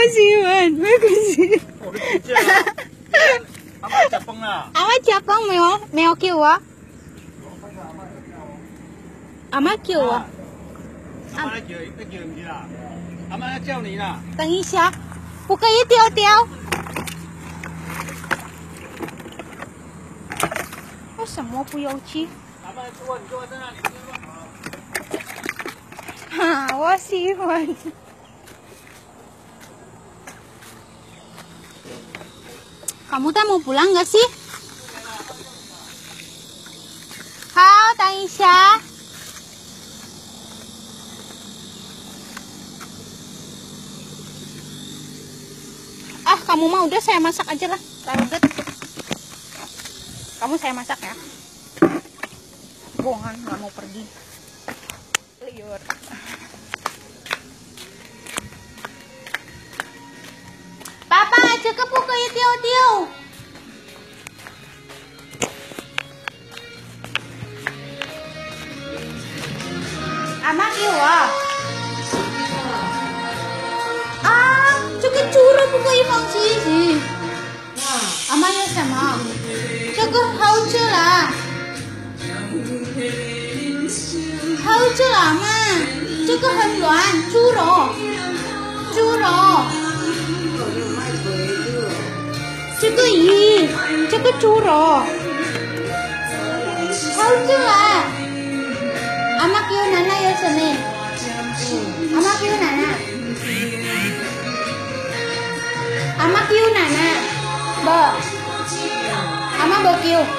我喜欢，没关系。我的姐姐啊，阿妈食饭啦。阿妈食饭没有？没有叫我。阿妈叫我。阿妈在叫，在叫你啦。阿妈在叫你啦。等一下，不可以丢掉。为什么不要去？阿妈坐，你坐在那里。哈，我喜欢。Kamu tak mau pulang gak sih? Halo, Taisha. Ah, kamu mau udah saya masak aja lah. Taruh deh. Kamu saya masak ya. Bohongan, nggak mau pergi. Liur. 爸爸，这个不可以丢丢。阿妈给我。啊，这个猪肉不可以放进去。阿妈要什么？这个好吃了。好吃了，阿妈。这个很软，猪肉。猪肉。阿妈叫奶奶，阿妈叫奶奶，不，阿妈不叫。哦，没有，阿妈没有叫。到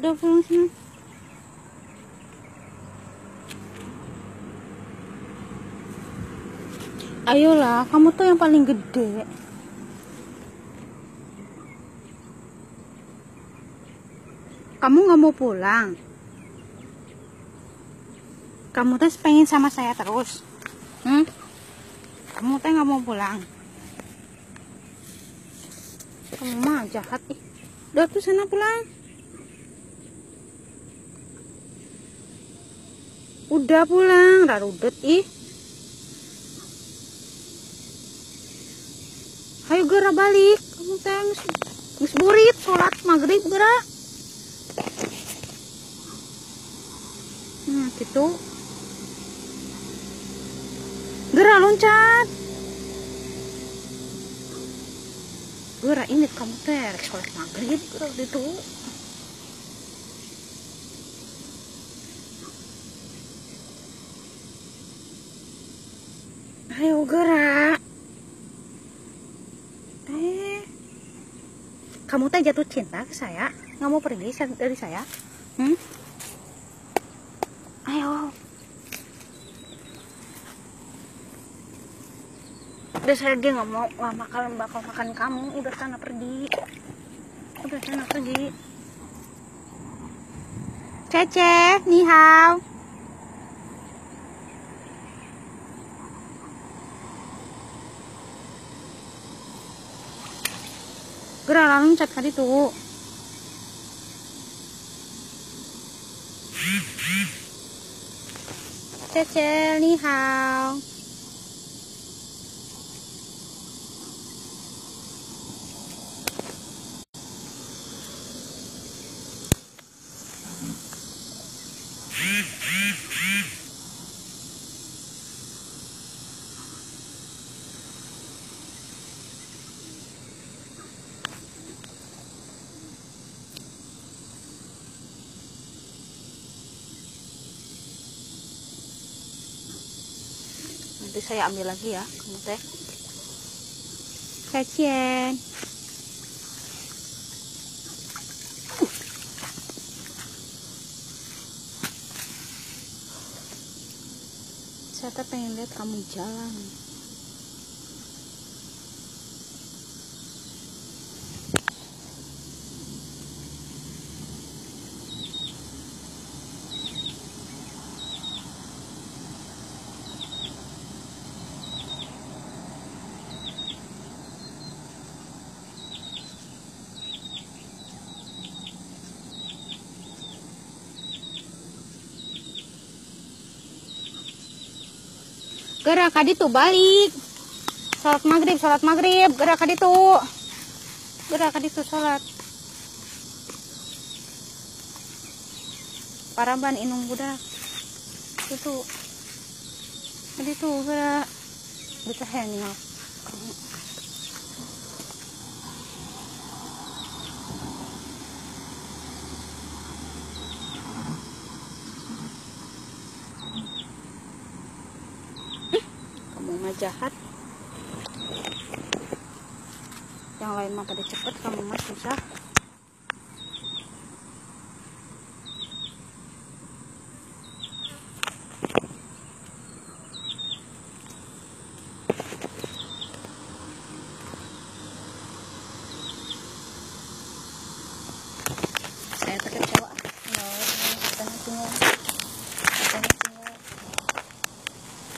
Udah pulang sana. Ayolah, kamu tuh yang paling gede. Kamu nggak mau pulang? Kamu tuh pengen sama saya terus? Hmm? Kamu tuh nggak mau pulang? Kamu mah jahat ih. Udah tuh sana pulang. Udah pulang, rarudet ih. Ayo gerak balik. Kamu teh geus geus burit sholat maghrib gerak. Nah, gitu. Gerak loncat. Gerak ini kamu teh sholat maghrib gerak gitu. Ayo gerak. Eh, kamu teh jatuh cinta ke saya? Nggak mau pergi dari saya? Hmm? Ayo. Udah saya dia nggak mau nggak makan bakal makan kamu. Udah sana pergi. Udah sana pergi. Cece, ni hao. Gerak loncat tadi tuh. Cece, ni hao. Nanti saya ambil lagi ya kamu teh. Kacien saya pengen lihat kamu jalan gerak itu balik. Salat maghrib salat maghrib. Gerak itu gerak itu salat. Paraban inung budak. Itu itu gerak. Bisa henyak kamu mah jahat. Yang lain mah pada cepet kamu mah susah